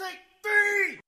take three!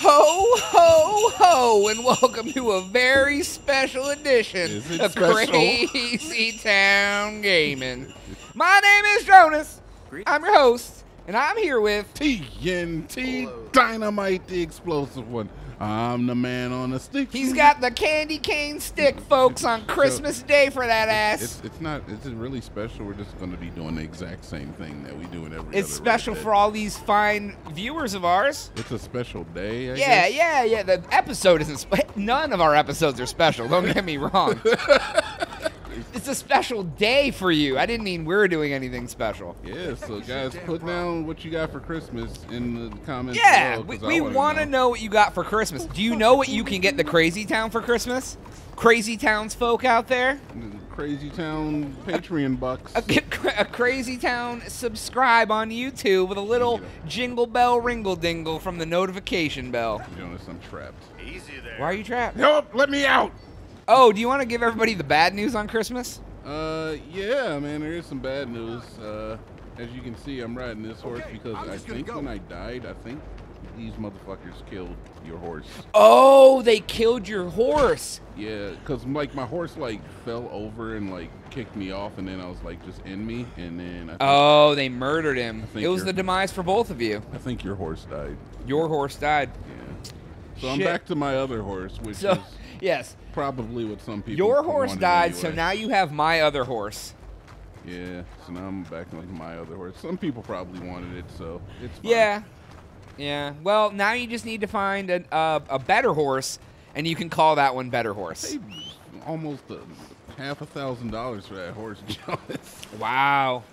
Ho, ho, ho, and welcome to a very special edition Is it of special? Crazy Town Gaming. My name is Jonas. I'm your host, and I'm here with. TNT Dinomight, the explosive one. I'm the man on the stick. He's got the candy cane stick, folks, on Christmas Day for that ass. It's, it's not. It's really special. We're just going to be doing the exact same thing that we do in every. It's special for all these fine viewers of ours. It's a special day. I Yeah, guess. yeah, yeah. The episode isn't. None of our episodes are special. Don't get me wrong. it's a special day for you. I didn't mean we're doing anything special. Yeah. So guys, put down what you got for Christmas in the comments. Yeah, below, we, 'cause I we wanna want to know what you got for Christmas. Do you know what you can get the Crazy Town for Christmas? Crazy Townsfolk out there? Crazy Town Patreon bucks. A, a Crazy Town subscribe on YouTube with a little jingle bell ringle dingle from the notification bell. Jonas, I'm trapped. Easy there. Why are you trapped? Help! Let me out. Oh, do you want to give everybody the bad news on Christmas? Uh, yeah, man, there is some bad news. Uh, as you can see, I'm riding this horse because I think when I died, I think these motherfuckers killed your horse. Oh, they killed your horse. Yeah, because like my horse like fell over and like kicked me off, and then I was like just in me, and then I Oh, they murdered him. It was you're- the demise for both of you. I think your horse died. Your horse died. Yeah. So I'm back to my other horse, which So, is yes, probably what some people. your horse died, so now you have my other horse. Yeah, so now I'm back to like my other horse. Some people probably wanted it, so it's fine. Yeah, yeah. Well, now you just need to find a, a, uh, a better horse, and you can call that one Better Horse. paid almost a, half a thousand dollars for that horse, Jonas. Wow.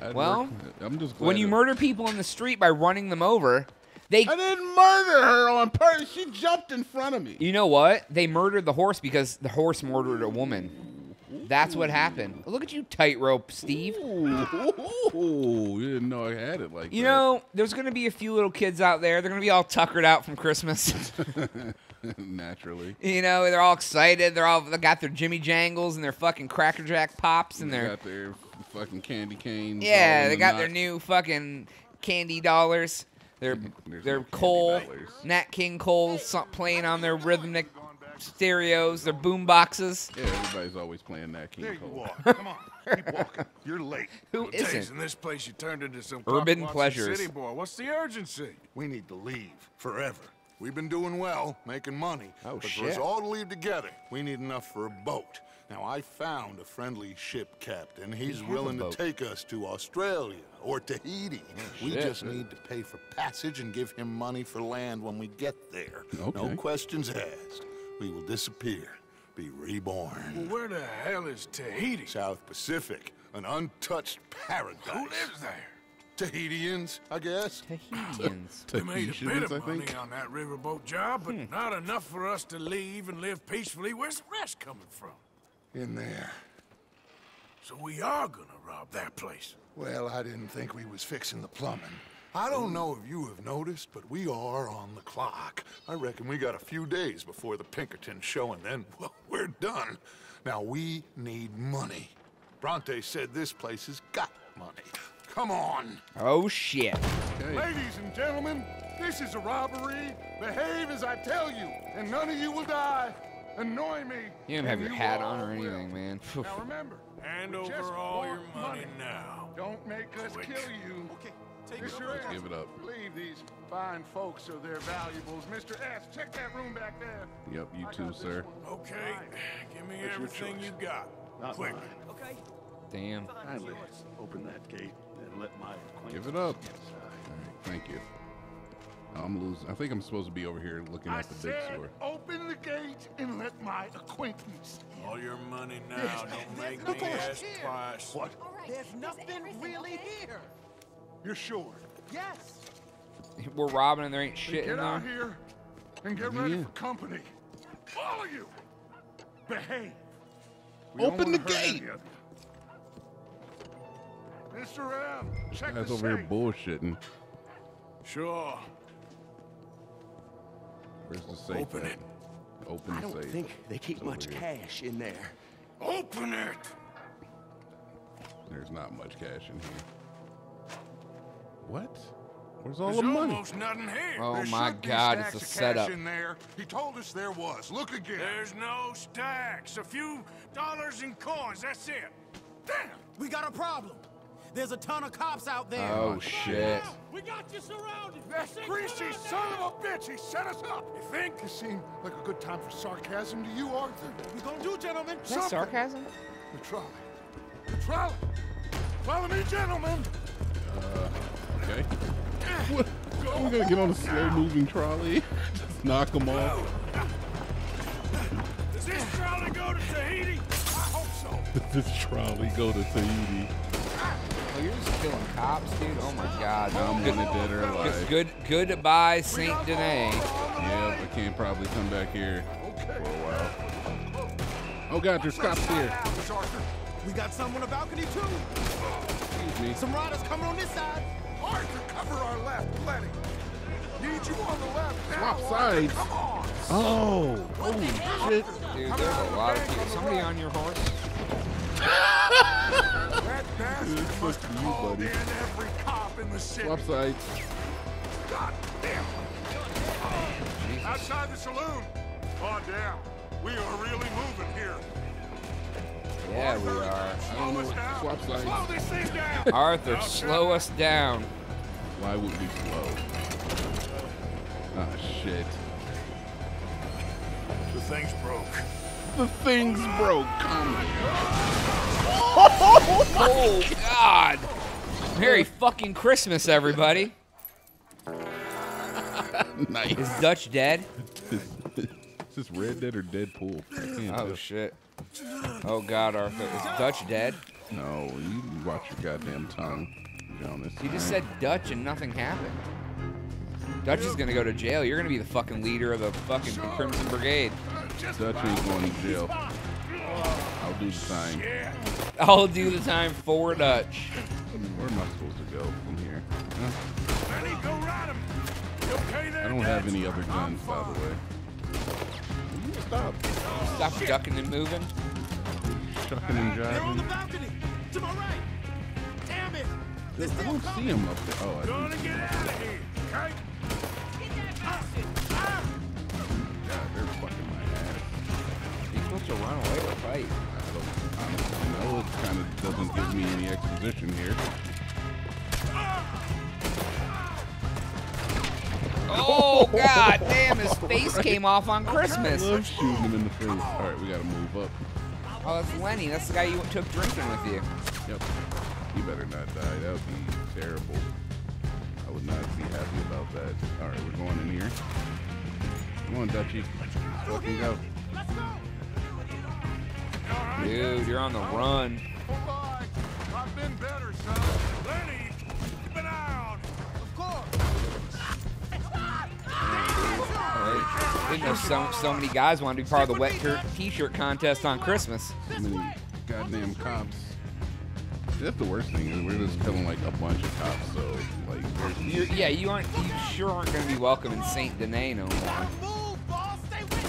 I'd Well, work- I'm just glad When you murder people in the street by running them over, they. I didn't murder her on purpose. She jumped in front of me. You know what? They murdered the horse because the horse murdered a woman. That's what happened. Look at you, tightrope, Steve. Ooh, you didn't know I had it like You that. know, there's gonna be a few little kids out there. They're gonna be all tuckered out from Christmas. naturally. you know, they're all excited. They're all they got their Jimmy Jangles and their fucking Cracker Jack pops and They their got their fucking candy canes. yeah. They the got their new fucking candy dollars. Their mm-hmm. There's their no candy Cole. Nat King Cole so- playing on their rhythmic stereos, their boom boxes. Yeah, everybody's always playing Nat King There you Cole. are. Come on. Keep walking. You're late. Who Well, Taze, isn't? in this place you turned into some Urban cock-watching pleasures. city boy. What's the urgency? We need to leave. Forever. We've been doing well, making money. Oh, but for shit. us all to leave together, we need enough for a boat. Now, I found a friendly ship captain. He's have willing to take us to Australia or Tahiti. Oh, we shit. just need to pay for passage and give him money for land when we get there. No questions asked. We will disappear, be reborn. Where the hell is Tahiti? South Pacific, an untouched paradise. Who lives there? Tahitians, I guess. Tahitians. We made a bit of money think. on that riverboat job, but hmm. not enough for us to leave and live peacefully. Where's the rest coming from? In there. So we are gonna rob that place. Well, I didn't think we was fixing the plumbing. I don't know if you have noticed, but we are on the clock. I reckon we got a few days before the Pinkerton show, and then, well, we're done. Now, we need money. Bronte said this place has got money. Come on. Oh shit. Ladies and gentlemen, this is a robbery. Behave as I tell you, and none of you will die. Annoy me. You don't have your you hat on or will. anything, man. Now remember, Hand over just all your want money now. Don't make us Quick. kill you. Okay, take Mr. S, Give it up. Leave these fine folks or their valuables. Mr. S, check that room back there. Yep, you I too, sir. one. Okay, give me It's your everything choice. you got. Not Quick. mine. Damn. Kindly open that gate and let my Give it up. inside. Thank you. I'm losing. I think I'm supposed to be over here looking I at the big said, store. open the gate and let my acquaintance. All your money now. Don't make no me question ask here. twice. What? There's nothing really here. You're sure? Yes. We're robbing and there ain't Then shit in get out there. here and get Yeah. ready for company. All of you, behave. We Open the wanna hurt any gate. Mr. M, check Guys the over here bullshitting. Sure. Where's the safe? Open at? it. Open open I don't safe. think they keep much here. cash in there. Open it! There's not much cash in here. What? Where's all There's the money? almost nothing here. Oh There my God, it's a setup. in there. He told us there was. Look again. There's no stacks. A few dollars in coins. That's it. Damn! We got a problem. There's a ton of cops out there. Oh shit. We got you surrounded. That greasy son of a bitch! He set us up. You think? This seemed like a good time for sarcasm to you, Arthur. We gonna do, gentlemen? Is that sarcasm? The trolley. The trolley. Follow me, gentlemen. Uh, Okay. What? We're gonna get on a slow moving trolley. Just knock them off. Does this trolley go to Tahiti? I hope so. Does this trolley go to Tahiti. Oh, you're just killing cops, dude. Oh my god. Now I'm oh. Good, wanted dead or alive. good, good, goodbye, Saint Denis. Yep, I can't probably come back here for a while. Oh god, there's cops here. We got some on the balcony too. Excuse me. Some riders coming on this side. Arthur, cover our left. Plenty. Need you on the left now. Swap sides. Come on. Oh, holy shit. Dude, there's a lot of people. Somebody on your horse? That bastard It's must have you, called buddy. in every cop in the city. Swap sides. God damn. Outside the saloon. Oh, damn. We are really moving here. Yeah, we are. Slow us down. Swap sides. Slow this thing down. Arthur, slow us down. Why would we slow? Ah, shit. The thing's broke. The thing's broke. Come Oh, oh God! Merry fucking Christmas, everybody. Nice. Is Dutch dead? Is this Red Dead or Deadpool? Oh tell. shit. Oh God, Arthur. Is Dutch dead? No, you watch your goddamn tongue, Jonas. You just said Dutch and nothing happened. Dutch is gonna go to jail. You're gonna be the fucking leader of the fucking Crimson Brigade. Dutch ain't going to jail. I'll do the time. I'll do the time for Dutch. Where am I supposed to go from here? Huh? Lenny, go ride him. You okay there, I don't have any other guns, by the way. Will Stop Stop ducking and moving. chucking and They're on the balcony. To my right. Damn it. I don't see him up there. Oh, I Gonna do. get out of here, okay? God, exposition here. Oh God, damn! His face came off on Christmas. I love shooting him in the face. All right, we gotta move up. Oh, that's Lenny. That's the guy you took drinking with you. Yep. You better not die. That would be terrible. I would not be happy about that. All right, we're going in here. Come on, Dutchy. Let's fucking go. Dude, you're on the run. Bye. I've been better, son. Lenny, keep an eye on him. Of course. Right? Didn't know so, so many guys wanted to be part of the wet t-shirt contest on Christmas. So many goddamn cops. That's the worst thing is we're just killing like a bunch of cops. So like, You're, yeah, you aren't. You sure aren't going to be welcome in Saint Denis no more. Move, boss. Stay with me.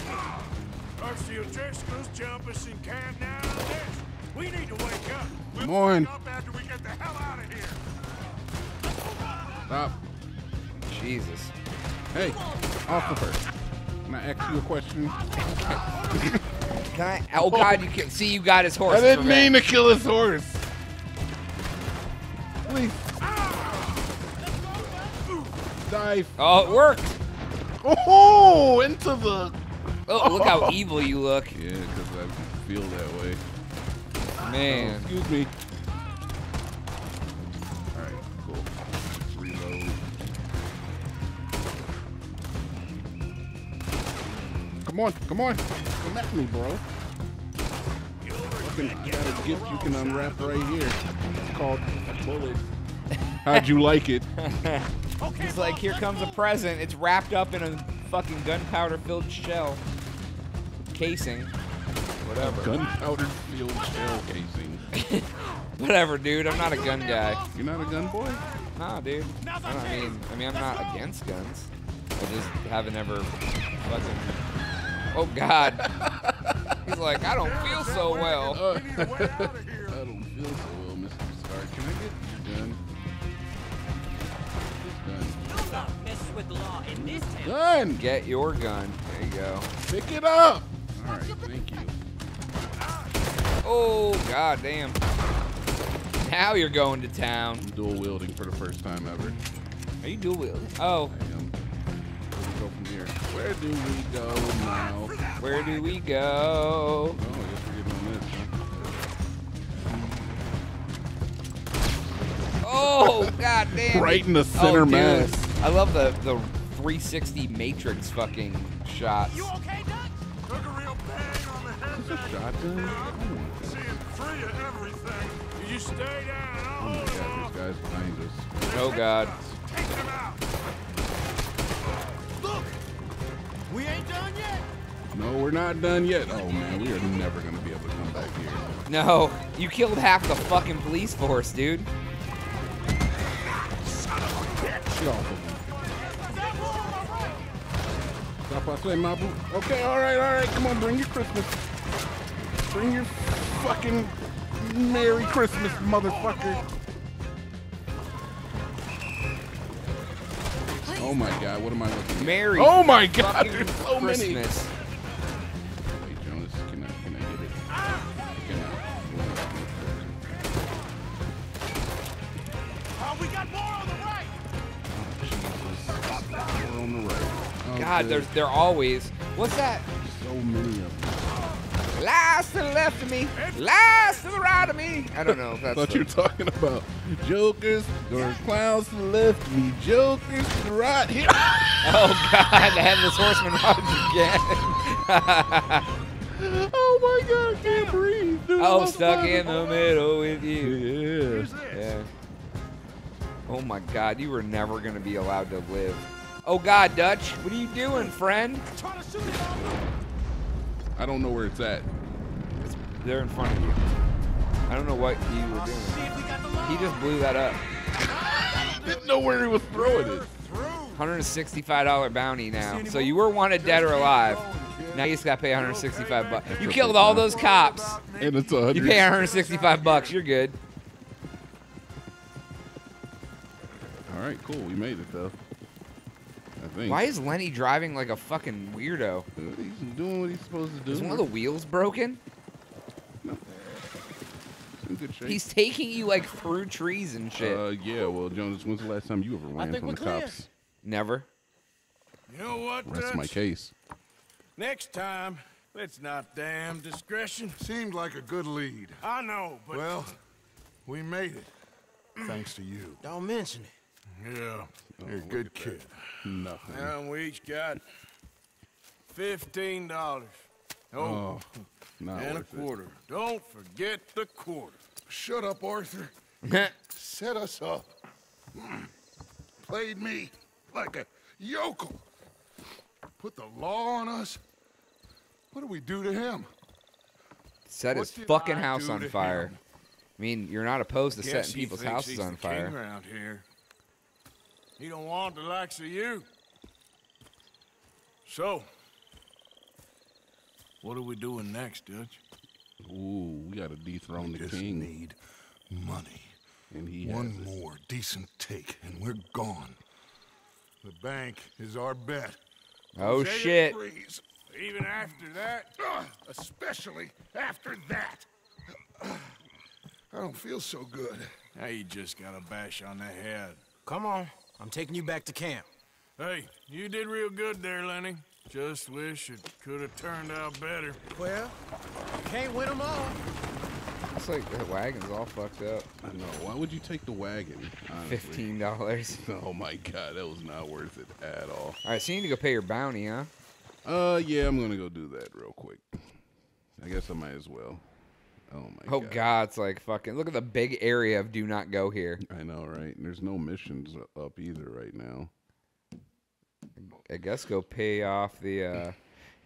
Driscoll's jumpers and can down. We need to wake up. Come on. Up after we get the hell out of here. Stop. Jesus. Hey, officer. Can I ask you a question? Can I? Oh God, you can see you got his horse. I didn't mean to kill his horse. Please. Dive. Oh, it worked. Oh, into the. Oh, look how evil you look, Yeah, because I feel that way. Man. Excuse me. Alright, cool. Let's reload. Come on, come on. Come at me, bro. Fucking, got a gift you can unwrap right here. It's called a bullet. How'd you like it? He's like, here comes a present. It's wrapped up in a fucking gunpowder-filled shell casing. Whatever. Gunpowder field shell casing. Whatever, dude. I'm not a gun guy. You're not a gun boy? Nah, dude. I, don't, I mean, I mean, I'm not against guns. I just haven't ever fucking Oh God. He's like, I don't feel so well. I don't feel so well, Mr. Stark. Can I get your gun? This Do not mess with the law in this town. gun. Gun! Get your gun. There you go. Pick it up! Alright, thank you. Oh God damn. Now you're going to town. I'm dual wielding for the first time ever. Are you dual wielding? Oh, I am. Where do we go from here? Where do we go now? where do we go? Oh, I guess we're getting on this, huh? Oh God damn. Right in the oh, center oh, mass. I love the the 360 Matrix fucking shots. On the head back Shotgun? Seeing three of everything. You stay down. Oh my god, there's guys behind us. Oh God. Take them out. Look! We ain't done yet. No, we're not done yet. Oh man, we are never gonna be able to come back here. No, you killed half the fucking police force, dude. Get off of me. Stop I say my eh, boot. Okay, alright, alright, come on, bring your Christmas. Bring your fucking Merry Christmas, motherfucker. Oh my god, what am I looking at? Merry Oh my god, there's so many. Christmas. Wait, Jonas, can I, can I get it? Can Oh, we got more on the right. I? Jesus. We're on the right. Oh, god, Okay. there's they're always. What's that? so many of them. Lies to the left of me, lies to the right of me. I don't know if that's. thought the- you're talking about jokers, or clowns to the left of me, jokers to the right. Here. Oh God, I have this horseman runs again. oh my god, I can't breathe. Dude, oh, I'm stuck in the middle with you. Yeah. Yeah. Oh my God, you were never gonna be allowed to live. Oh God, Dutch, what are you doing, friend? Try to shoot it on I don't know where it's at. They're in front of you. I don't know what you were doing. See if we got the law. He just blew that up. Didn't know where he was throwing it. $165 bounty now. So you were wanted dead or alive. Now you just gotta pay 165 bucks. You killed all those cops. And it's a You pay 165 bucks. You're good. All right, cool. We made it though. I think. Why is Lenny driving like a fucking weirdo? He's doing what he's supposed to do. Is one of the wheels broken? In good shape. He's taking you like through trees and shit. Uh, yeah. Well, Jonas, when's the last time you ever ran from the clear. cops? Never. You know what, Rest my case. Next time, let's not damn discretion. Seemed like a good lead. I know, but Well, we made it. Thanks to you. Don't mention it. yeah. You're a good kid. Nothing. And we each got fifteen dollars. Oh, Oh, not and a worth it. quarter. Don't forget the quarter. Shut up, Arthur. Set us up. Played me like a yokel. Put the law on us. What do we do to him? Set What his fucking I house on fire. him? I mean, you're not opposed to Guess setting he people's thinks houses he's on the fire. King around here. He don't want the likes of you. So, what are we doing next, Dutch? Ooh, we gotta dethrone the Just king, need money. and he One has it. more decent take, and we're gone. The bank is our bet. Oh Say shit. please. Even after that? Especially after that. I don't feel so good. Now you just got a bash on the head. Come on. I'm taking you back to camp. Hey, you did real good there, Lenny. Just wish it could have turned out better. Well, can't win them all. Looks like the wagon's all fucked up. I know. Why would you take the wagon? honestly? Fifteen dollars. Oh my god, that was not worth it at all. All right, so you need to go pay your bounty, huh? Uh, yeah, I'm gonna go do that real quick. I guess I might as well. Oh my Oh god. god, it's like fucking. Look at the big area of do not go here. I know, right? And there's no missions up either right now. I guess go pay off the. uh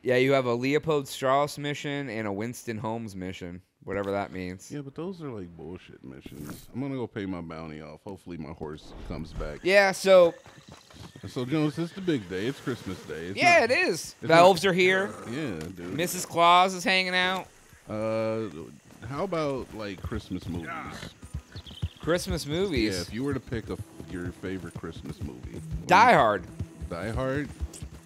Yeah, you have a Leopold Strauss mission and a Winston Holmes mission. whatever that means. Yeah, but those are like bullshit missions. I'm gonna go pay my bounty off. Hopefully, my horse comes back. Yeah, so So Jonas, it's the big day. It's Christmas Day. It's yeah, not- it is. The elves are here. Yeah, dude. Mrs. Claus is hanging out. Uh, how about like Christmas movies? Christmas movies. Yeah, if you were to pick a, your favorite Christmas movie, Die Hard. Die Hard.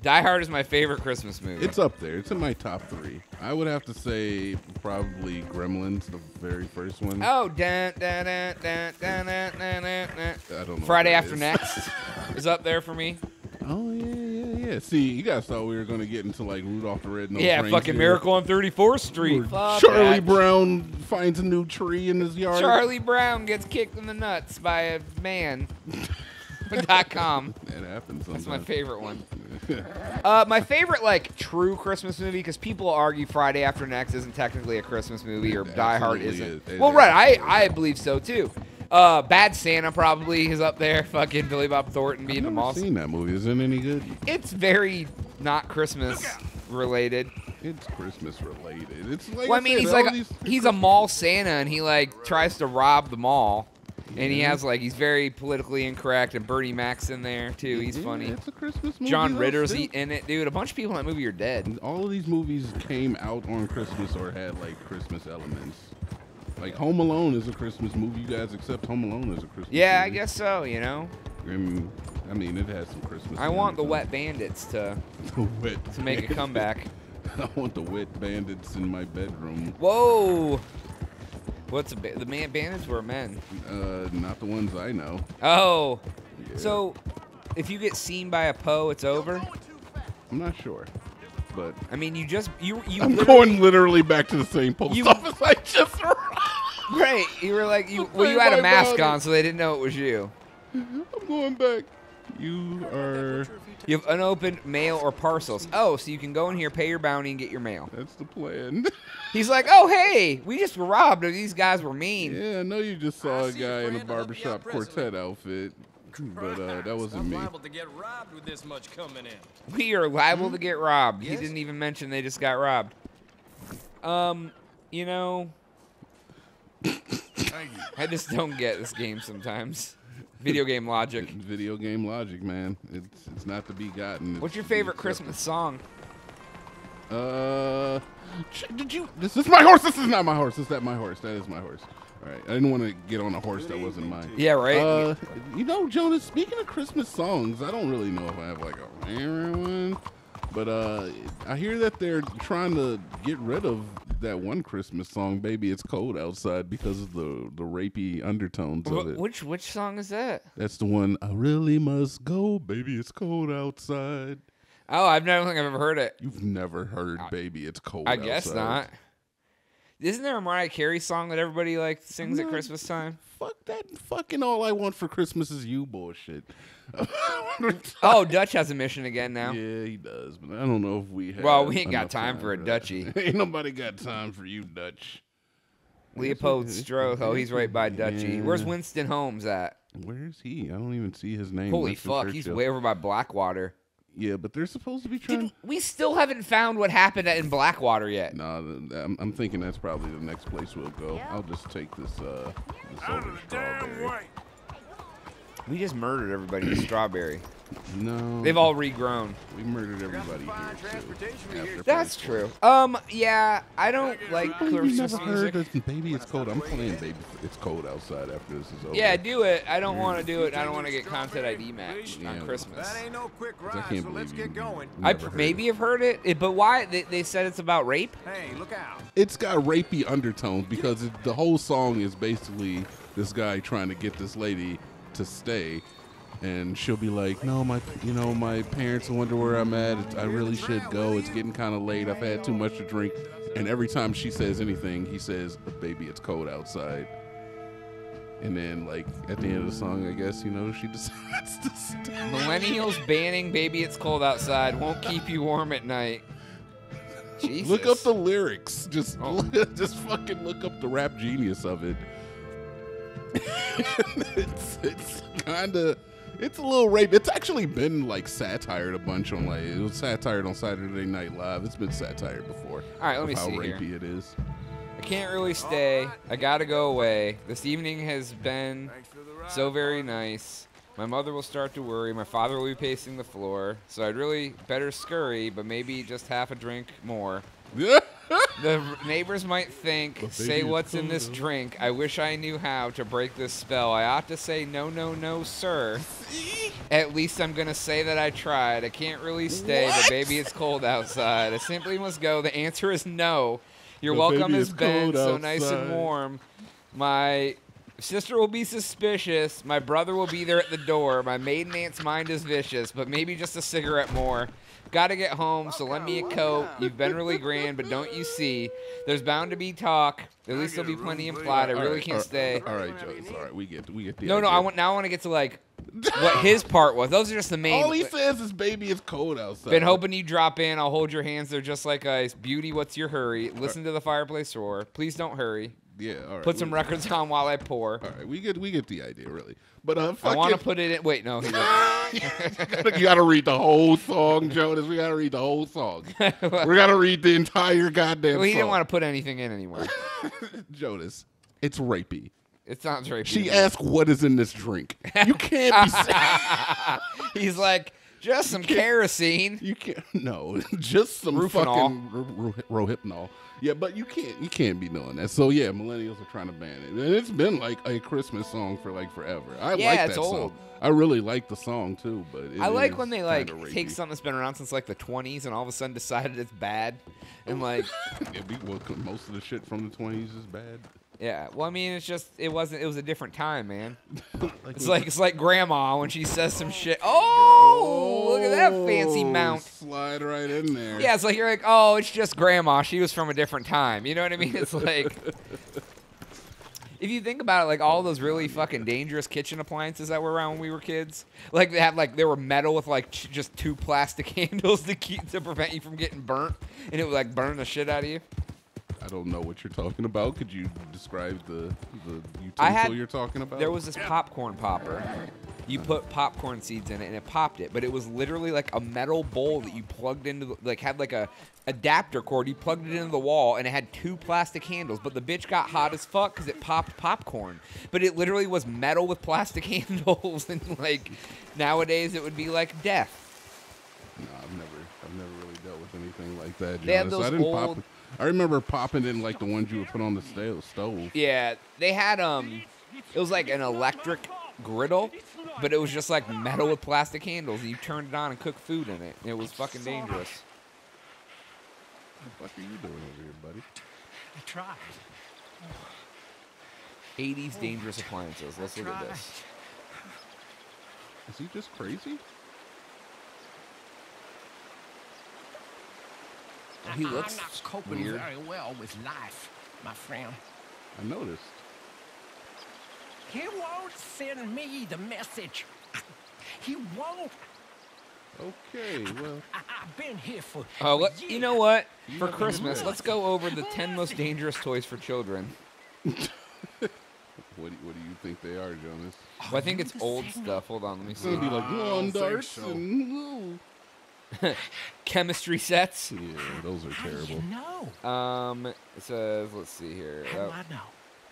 Die Hard is my favorite Christmas movie. It's up there. It's in my top three. I would have to say probably Gremlins, the very first one. oh, dun, dun, dun, dun, dun, dun, dun, dun, dun. I don't know. Friday what that After is. Next is up there for me. Oh yeah, yeah, yeah. See, you guys thought we were gonna get into like Rudolph the Red Nose yeah, Reindeer. fucking Miracle on 34th Street. Fuck Charlie that. Brown finds a new tree in his yard. Charlie Brown gets kicked in the nuts by a man. dot com. That happens. That's my favorite one. Uh, my favorite like true Christmas movie because people argue Friday After Next isn't technically a Christmas movie or It Die Hard isn't. is. Well, right, I I believe so too. Uh, Bad Santa probably is up there. Fucking Billy Bob Thornton being I've the seen that movie. Is it any good? It's very not Christmas related. It's Christmas related. It's like Well, I mean, said, he's like a, he's a mall Santa, and he like tries to rob the mall, and he has like he's very politically incorrect, and Bernie Mac's in there too. Mm-hmm. He's Yeah, funny. It's a Christmas movie. John Ritter's e- in it, dude. A bunch of people in that movie are dead. All of these movies came out on Christmas or had like Christmas elements. Like Home Alone is a Christmas movie. You guys accept Home Alone as a Christmas Yeah, I guess so. You know, And, I mean, it has some Christmas. I want the Wet Bandits to. The wet to make a comeback. I want the wet bandits in my bedroom. Whoa. What's a ba- the man bandits were men? Uh, not the ones I know. Oh, Yeah. so if you get seen by a Poe, it's over. I'm not sure, but I mean, you just you you I'm literally- going literally back to the same post You- office I just right. You were like you well, you had a mask body. on, so they didn't know it was you. I'm going back. You are. You have unopened mail or parcels. Oh, so you can go in here, pay your bounty, and get your mail. That's the plan. He's like, oh hey, we just were robbed. and These guys were mean. yeah, I know you just saw a see you, guy in a friend. I hope you barbershop quartet outfit, but uh, that wasn't I'm me. liable to get robbed with this much coming in. We are liable to get robbed. He didn't even mention they just got robbed. Um, you know, I just don't get this game sometimes. Video game logic. Video game logic, man. It's it's not to be gotten. What's your It's to be favorite. Christmas song? Uh, did you? This is my horse. This is not my horse. This Is that my horse? That is my horse. All right. I didn't want to get on a horse that wasn't mine. Yeah, right. Uh, you know, Jonas. Speaking of Christmas songs, I don't really know if I have like a favorite one, but uh, I hear that they're trying to get rid of that one Christmas song, "Baby It's Cold Outside," because of the the rapey undertones of it. which which song is that? That's the one. I really must go, baby. It's cold outside. Oh, I've never think I've ever heard it. You've never heard "Baby It's Cold." I guess not. Isn't there a Mariah Carey song that everybody like sings at Christmas time? Fuck that fucking all I want for Christmas is you bullshit. Oh, Dutch has a mission again now. Yeah, he does, but I don't know if we have. Well, we ain't got enough time for a. Dutchie. ain't nobody got time for you, Dutch. Leopold Strauss. Oh, he's right by Dutchy. Where's Winston Holmes at? Where's he? I don't even see his name. Holy fuck, he's way over by Blackwater. Yeah, but they're supposed to be trying. Did, we still haven't found what happened in Blackwater yet. Nah, I'm, I'm thinking that's probably the next place we'll go. I'll just take this uh this Out over of the damn strawberry. way. We just murdered everybody in Strawberry. No, They've all regrown. we murdered everybody here too. That's true. Um, yeah, I don't like Oh, you Christmas never music. heard of Baby It's Cold? I'm playing Baby It's Cold outside after this is over. Yeah, do it. I don't want to do it. I don't want to get content ID matched Yeah. on Christmas. That ain't no quick 'Cause I ride, can't so believe let's get going. I never pr- heard maybe of have heard it, it- but why? They, they said it's about rape. Hey, look out. It's got rapey undertones because it, the whole song is basically this guy trying to get this lady to stay, and she'll be like, "No, my, you know, my parents wonder where I'm at. It's, I really should go. It's getting kind of late. I've had too much to drink." And every time she says anything, he says, "Baby, it's cold outside." And then, like at the end of the song, I guess you know she decides to stay. Millennials banning "Baby It's Cold Outside" won't keep you warm at night. Jesus. Look up the lyrics. Just Oh. just fucking look up the rap genius of it. it's it's kind of it's a little rape. It's actually been like satired a bunch on like it was satired on Saturday Night Live. It's been satired before. All right, let me how see here. rapey it is. I can't really stay. I gotta go away. This evening has been Thanks for the ride. so very nice. My mother will start to worry. My father will be pacing the floor. So I'd really better scurry, but maybe just half a drink more. The neighbors might think, say what's in this drink. I wish I knew how to break this spell. I ought to say no, no, no, sir. At least I'm gonna say that I tried. I can't really stay, but baby, it's cold outside. I simply must go. The answer is no. Your But welcome has been so nice and warm. My sister will be suspicious. My brother will be there at the door. My maiden aunt's mind is vicious, but maybe just a cigarette more. Gotta get home, so lend me a coat. You've been really grand, but don't you see? There's bound to be talk. At least there'll be plenty implied. I really can't stay. All right, Joe. It's all right. We get we get the No, no. I want now. I want to get to like what his part was. Those are just the main. All he says is, "Baby, it's cold outside." Been hoping you drop in. I'll hold your hands. They're just like ice. Beauty, what's your hurry? Listen to the fireplace roar. Please don't hurry. Yeah. All right. Put some we- records on while I pour. All right. We get we get the idea, really. But uh, I want to put it in. Wait, no. you gotta read the whole song, Jonas. We gotta read the whole song. we gotta read the entire goddamn Well, he song. didn't want to put anything in anymore. Jonas, it's rapey. It sounds rapey. She asked, "What is in this drink?" You can't be saying. He's like, just some kerosene. You can't. No, just some Rufinol. fucking ro- ro- Rohypnol. Yeah, but you can't. You can't be doing that. So yeah, millennials are trying to ban it, and it's been like a Christmas song for like forever. I Yeah, like that it's song. old. I really like the song too, but I like when they like take something that's been around since like the 20s and all of a sudden decided it's bad. And like, Yeah, we- well, most of the shit from the twenties is bad. Yeah. Well, I mean, it's just it wasn't. It was a different time, man. It's like it's like grandma when she says some shit. Oh, look at that fancy Oh, mount. Slide right in there. Yeah, it's like you're like, oh, it's just grandma. She was from a different time. You know what I mean? It's like, if you think about it, like all those really fucking dangerous kitchen appliances that were around when we were kids, like they had like they were metal with like ch- just two plastic handles to keep to prevent you from getting burnt, and it would like burn the shit out of you. I don't know what you're talking about. Could you describe the the utensil I had- you're talking about? There was this popcorn popper. You put popcorn seeds in it and it popped it, but it was literally like a metal bowl that you plugged into, the, like had like a adapter cord. You plugged it into the wall and it had two plastic handles. But the bitch got hot as fuck because it popped popcorn. But it literally was metal with plastic handles, and like nowadays it would be like death. No, I've never, I've never really dealt with anything like that. They. I those didn't old- pop. I remember popping in like the ones you would put on the sta- stove. Yeah, they had um, it was like an electric griddle, but it was just like metal with plastic handles, and you turned it on and cooked food in it. It was fucking dangerous. What the fuck are you doing over here, buddy? I tried. 80s dangerous appliances. Let's look at this. Is he just crazy? He looks I'm not coping weird. very well with life, my friend. I noticed. He won't send me the message. He won't. Okay, well, I- I've been here for. Uh, oh, for let, you know what? You For Christmas, let's go over the 10 most dangerous toys for children. what do, what do you think they are, Jonas? Well, I think it's old stuff. Hold on, let me see. gonna see. be like lawn think darts so. and Chemistry sets. yeah, those are How do terrible. you know? Um, it says, let's see here. How do Uh, I know?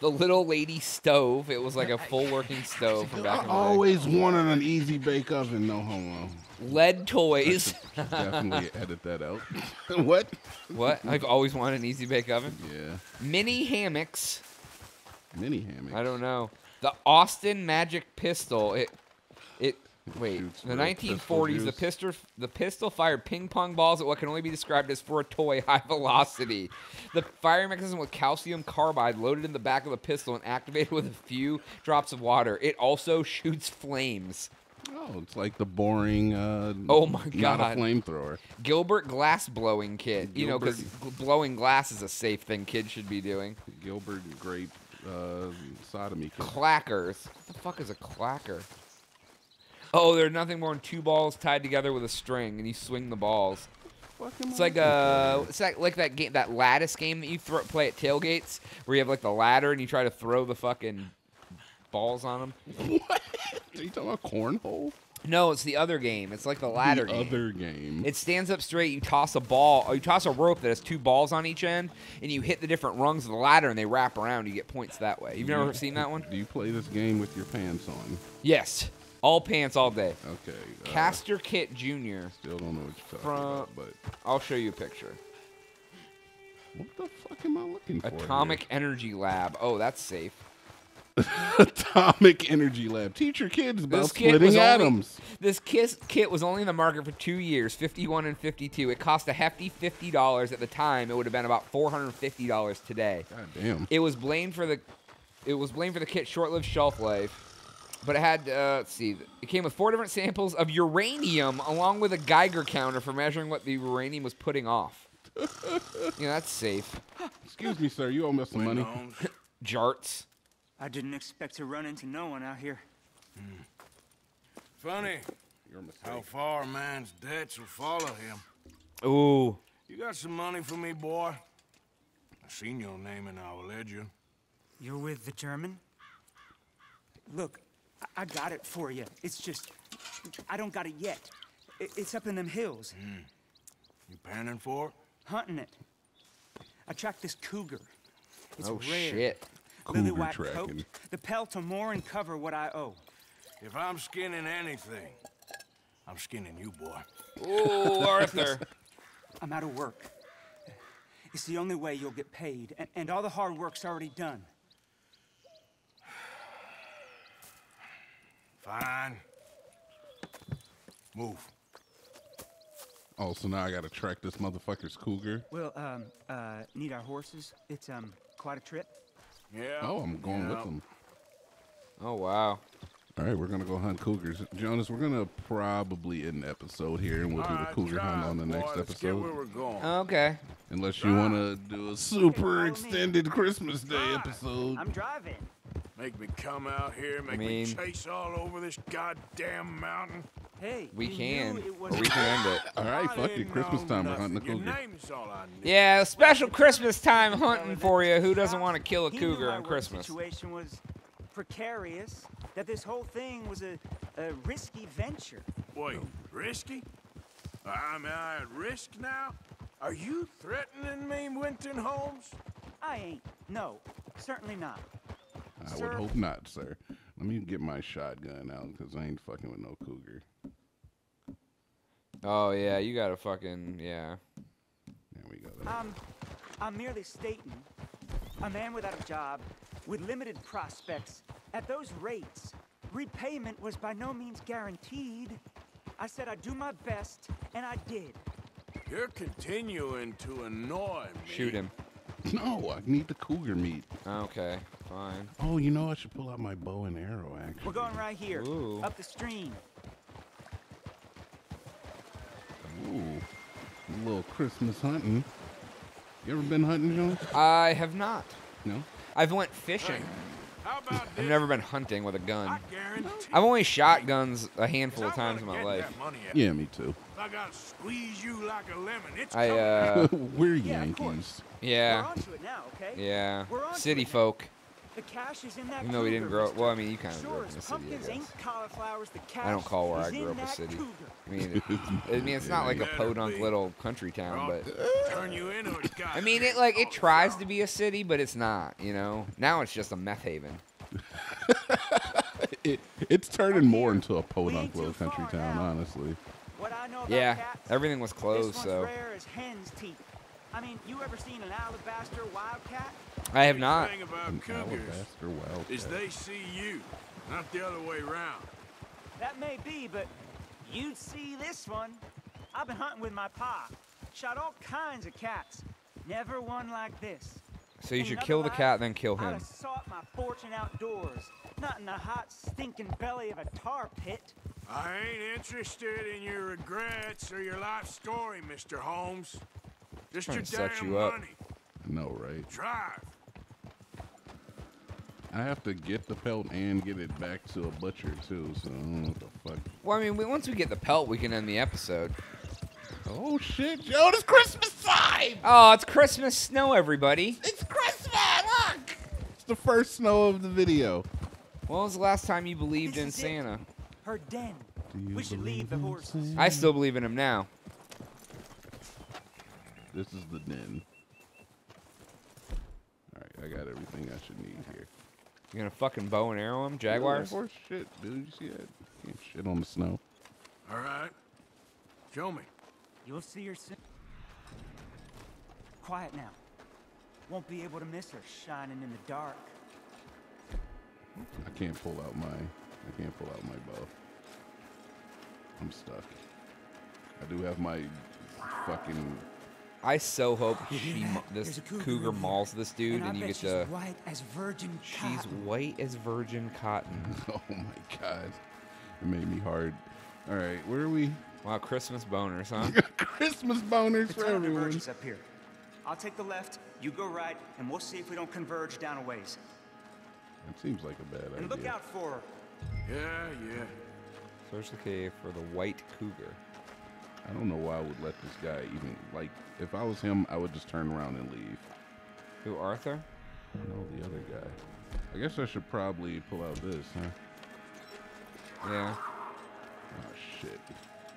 the little lady stove. It was like a full working stove from back I in the day. always wanted an easy bake oven. No homo. Lead toys. Definitely edit that out. what? what? I've always wanted an easy bake oven. Yeah, Mini hammocks. mini hammocks. I don't know. The Austin Magic Pistol. It it wait. The 1940s, the pistol the pistol fired ping pong balls at what can only be described as for a toy high velocity. The firing mechanism with calcium carbide loaded in the back of the pistol and activated with a few drops of water. It also shoots flames. Oh, it's like the boring. Uh, Oh my Not God. a flamethrower. Gilbert glass blowing kit. You know, because blowing glass is a safe thing kids should be doing. Gilbert grape uh, sodomy. Clackers. What the fuck is a clacker? Oh, they're nothing more than two balls tied together with a string, and you swing the balls. It's like uh, it's like, like that game, that lattice game that you throw, play at tailgates, where you have like the ladder and you try to throw the fucking balls on them. What? Are you talking about cornhole? No, it's the other game. It's like the ladder the game. other game. It stands up straight. You toss a ball, or you toss a rope that has two balls on each end, and you hit the different rungs of the ladder, and they wrap around. You get points that way. You've never seen that one? Do you play this game with your pants on? Yes. All pants all day. Okay. uh, Caster Kit Jr. Still don't know what you're talking From- about, but I'll show you a picture. what the fuck am I looking for? here? Atomic Energy Lab. Oh, that's safe. Atomic Energy Lab. Teach your kids about This kit splitting only- atoms. This kiss kit was only in the market for two years, 51 and 52. It cost a hefty $50 at the time. It would have been about $450 today. God damn. It was blamed for the it was blamed for the kit's short-lived shelf life, but it had uh, let's see, it came with four different samples of uranium along with a Geiger counter for measuring what the uranium was putting off. you know, that's safe. Excuse me, sir. You owe me some money. Jarts. I didn't expect to run into no one out here. Funny Your mistake. how far a man's debts will follow him. Ooh. You got some money for me, boy? I seen your name in our ledger. You're with the German? Look, I, I got it for you. It's just, I don't got it yet. I- it's up in them hills, hmm. You panning for it? hunting it. I tracked this cougar. It's Oh rare. shit. Lily Cougar white tracking. coat, the pelt to more and cover what I owe. If I'm skinning anything, I'm skinning you, boy. Oh, Arthur. I'm out of work. It's the only way you'll get paid, and, and all the hard work's already done. Fine. Move. Oh, so now I gotta track this motherfucker's cougar. Well, um, uh, need our horses? It's, um, quite a trip. Yeah. Oh, I'm going with them. Oh wow. All right, we're gonna go hunt cougars. Jonas, we're gonna probably end the episode here, and we'll do the Alright, cougar hunt on the boy. next Let's get where episode. we're going. Okay. Unless you want to do a super extended Christmas Day episode. I'm driving. Make me come out here, make me mean- chase all over this goddamn mountain. Hey, We can, or we can end it. All right, fuck it. Christmas time. We're hunting a cougar. All I knew. Yeah, special Christmas time hunting for you. Who doesn't want to kill a He cougar on work Christmas? situation was precarious. That this whole thing was a, a risky venture. Wait, risky? I'm at risk now? Are you threatening me, Winton Holmes? I ain't. No, certainly not. I would hope not, sir. Let me get my shotgun out because I ain't fucking with no cougar. Oh yeah, you gotta fucking yeah. There we go. Um, I'm merely stating, a man without a job, with limited prospects, at those rates, repayment was by no means guaranteed. I said I'd do my best, and I did. You're continuing to annoy me. Shoot him. No, I need the cougar meat. Okay, fine. Oh, you know I should pull out my bow and arrow. Actually, We're going right here, Ooh. up the stream. Ooh, a little Christmas hunting. You ever been hunting, Jones? I have not. No. I've went fishing. How about I've never been hunting with a gun. guarantee I've only shot guns a handful of times in my life. money. Yeah, me too. I gotta squeeze you like a lemon. It's I uh We're Yankees. course. yeah. We're onto it now, okay? Yeah. We're onto City it now. folk. The cash is in that Even though we didn't grow- mister. well, I mean, you kinda grew sure up in as the city, I guess. cauliflowers, the cash I don't call where I grew up a that city. cougar. I mean, it, I mean, it's not like a podunk little country town, but turn you into a guy. I mean, it like it tries to be a city, but it's not. You know, now it's just a meth haven. It, it's turning more into a podunk little country town, now. honestly. What I know about Yeah, cats, everything was this closed, one's so rare as hen's teeth. I mean, you ever seen an alabaster wildcat? I have The not. thing about cougars alabaster wildcat. is they see you, not the other way around. That may be, but you'd see this one. I've been hunting with my pa. Shot all kinds of cats. Never one like this. So you should kill the life, cat, then kill I'd him. have sought my fortune outdoors, not in the hot, stinking belly of a tar pit. I ain't interested in your regrets or your life story, Mr. Holmes. Just Trying your to set damn you up. money. No, right? Drive. I have to get the pelt and get it back to a butcher too. So I don't know what the fuck. Well, I mean, we, once we get the pelt, we can end the episode. Oh shit, Joe! It's Christmas time. Oh, it's Christmas snow, everybody. It's Christmas. Look, it's the first snow of the video. When was the last time you believed This in is it. Santa? Her den. We should leave the in horses. Santa? I still believe in him now. This is the den. All right, I got everything I should need here. You gonna fucking bow and arrow him, Jaguars? Horse shit, dude. You see that? Can't shit on the snow. All right. Show me. You'll see her soon. Quiet now. Won't be able to miss her shining in the dark. I can't pull out my. I can't pull out my bow. I'm stuck. I do have my fucking. I so hope she, this cougar cougar mauls this dude, I and, you get she's to. white as virgin She's cotton. white as virgin cotton. Oh my god, it made me hard. All right, where are we? Wow, Christmas boners, huh? Christmas boners The for tunnel everyone. diverges up here. I'll take the left, you go right, and we'll see if we don't converge down a ways. That seems like a bad And look out for her. Yeah, yeah. Search the cave for the white cougar. I don't know why I would let this guy even like. If I was him, I would just turn around and leave. Who, Arthur? No, the other guy. I guess I should probably pull out this, huh? Yeah. Oh shit,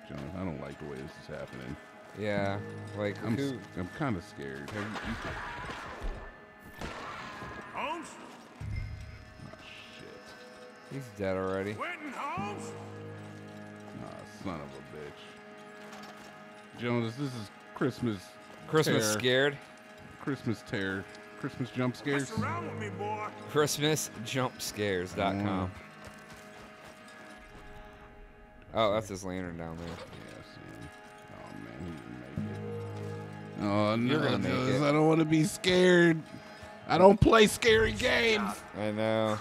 John. I don't like the way this is happening. Yeah. Like, I'm who? s- I'm kind of scared. Have you, you, Holmes? oh shit. He's dead already. Quentin Holmes? Nah, son of a bitch. Jonas, this is Christmas. Christmas terror. scared. Christmas terror. Christmas jump scares. Mess around with me, boy. ChristmasJumpScares.com. Mm. Oh, that's his lantern down there. Yeah, see. Oh man, he didn't make it. Oh no, You're gonna make it. I don't want to be scared. I don't play scary games. I know.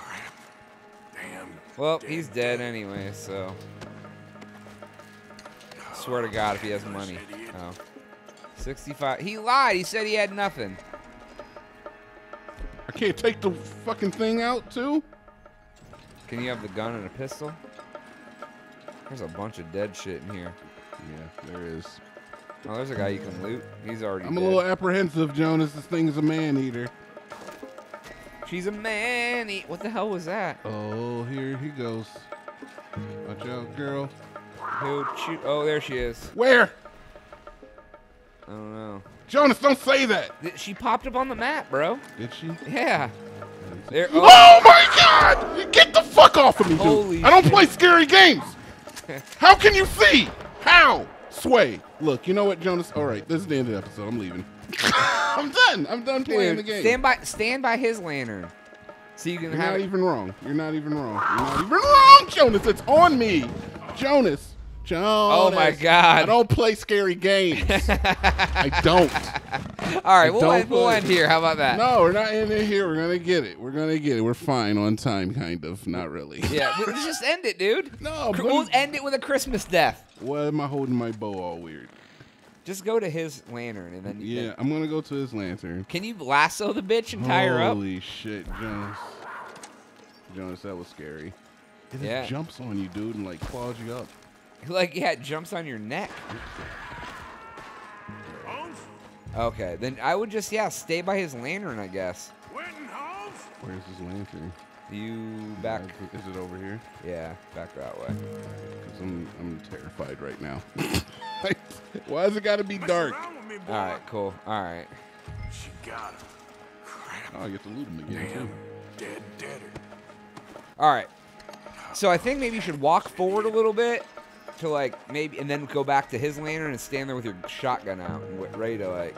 Damn. Well, he's dead anyway, so. Swear to God, if he has money. Oh. 65. He lied. He said he had nothing. I can't take the fucking thing out too. Can you have the gun and a pistol? There's a bunch of dead shit in here. Yeah, there is. Oh, there's a guy you can loot. He's already I'm a little apprehensive, Jonas. This thing is a man eater. She's a man. eat- What the hell was that? Oh, here he goes. Watch out, girl. Who shoot? Oh, there she is. Where? I don't know. Jonas, don't say that. She popped up on the map, bro. Did she? Yeah. There. Oh, Oh, my God! Get the fuck off of me, dude. Holy I don't shit. play scary games. How can you see? How? Sway. Look, you know what, Jonas? All right, this is the end of the episode. I'm leaving. I'm done. I'm done playing dude, the game. stand by, stand by his lantern, so you can You're have. not it- even wrong. You're not even wrong. You're not even wrong, Jonas. It's on me. Jonas. Jonas. Oh my God. I don't play scary games. I don't. All right, I we'll end, we'll end here. How about that? No, we're not ending here. We're gonna get it. We're gonna get it. We're fine on time, kind of. Not really. Yeah, let's just end it, dude. No, but- we'll end it with a Christmas death. Why am I holding my bow all weird? Just go to his lantern and then. Yeah, I'm gonna go to his lantern. can you lasso the bitch and tie her up? Holy shit, Jonas. Jonas, that was scary. It Yeah. jumps on you, dude, and like claws you up. Like yeah, it jumps on your neck. Okay, then I would just yeah stay by his lantern, I guess. Where's his lantern? You back. Is it over here? Yeah, back that way. Because I'm, I'm terrified right now. Why has it got to be dark? me. All right, cool. All right. She got him. Crap. Oh, I get to loot him again, Damn. too. Dead, deader. All right. So I think maybe you should walk forward a little bit to like maybe, and then go back to his lantern and stand there with your shotgun out and ready to like.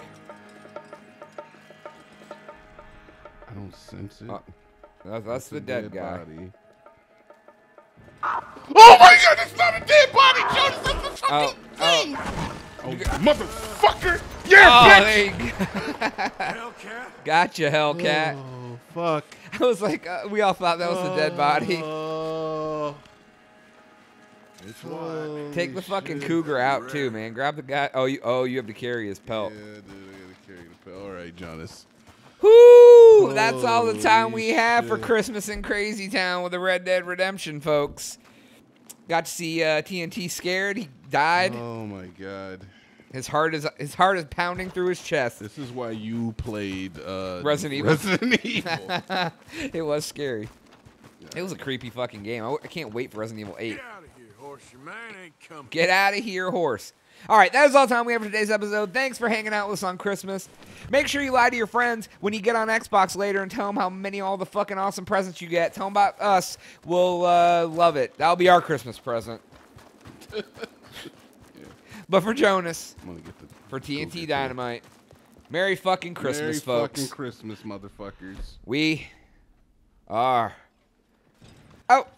I don't sense it. Uh, that's, that's the a dead, guy. Body. Oh my god, it's not a dead body, Jonas! That's a Oh, fucking oh. thing! Oh, motherfucker! Yeah, Oh, bitch! there you go. Hellcat? Gotcha, Hellcat. Oh, fuck. I was like, uh, we all thought that was the dead body. It's what? Take the fucking cougar out too, man. Grab the guy. Oh, you. Oh, you have to carry his pelt. Yeah, dude, I gotta carry the pill. All right, Jonas. Whoo! That's all the time we Holy have for. Christmas in Crazy Town with the Red Dead Redemption, folks. Got to see uh, TNT scared. He died. Oh my god. His heart is his heart is pounding through his chest. This is why you played uh, Resident Evil. Resident Evil. it was scary. It was a creepy fucking game. I, I can't wait for Resident Evil 8. Horse. horse. Your man ain't coming. Get out of here, horse. All right, that is all the time we have for today's episode. Thanks for hanging out with us on Christmas. Make sure you lie to your friends when you get on Xbox later and tell them how many all the fucking awesome presents you get. Tell them about us. We'll uh, love it. That'll be our Christmas present. yeah. But for Jonas, I'm gonna get the for Google TNT it. Dinomight, Merry fucking Christmas, Merry folks. fucking Christmas, motherfuckers. We are out.